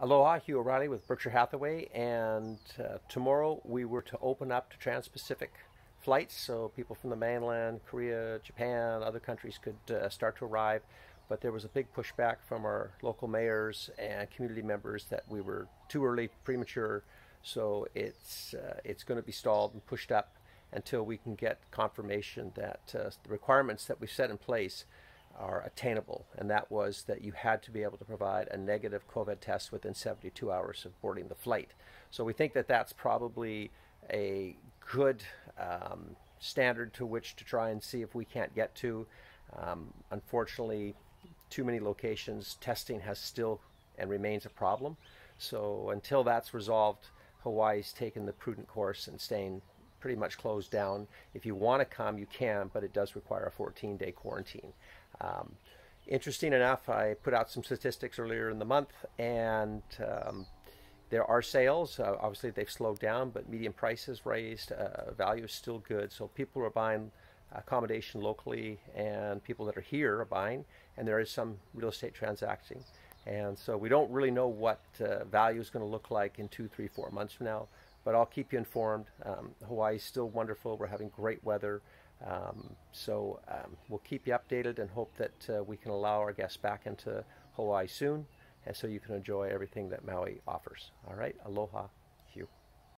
Aloha, Hugh O'Reilly with Berkshire Hathaway, and uh, tomorrow we were to open up to Trans-Pacific flights, so people from the mainland, Korea, Japan, other countries could uh, start to arrive. But there was a big pushback from our local mayors and community members that we were too early, premature, so it's uh, it's going to be stalled and pushed up until we can get confirmation that uh, the requirements that we've set in place are attainable, and that was that you had to be able to provide a negative COVID test within 72 hours of boarding the flight. So we think that that's probably a good um, standard to which to try and see if we can't get to. Um, unfortunately, too many locations, testing has still and remains a problem. So until that's resolved, Hawaii's taken the prudent course and staying pretty much closed down. If you want to come, you can, but it does require a 14 day quarantine. Um, interesting enough, I put out some statistics earlier in the month, and um, there are sales. Uh, obviously, they've slowed down, but median prices raised. Uh, value is still good. So people are buying accommodation locally, and people that are here are buying, and there is some real estate transacting. And so we don't really know what uh, value is going to look like in two, three, four months from now but I'll keep you informed. Um, Hawaii is still wonderful. We're having great weather. Um, so um, we'll keep you updated and hope that uh, we can allow our guests back into Hawaii soon and so you can enjoy everything that Maui offers. All right, aloha.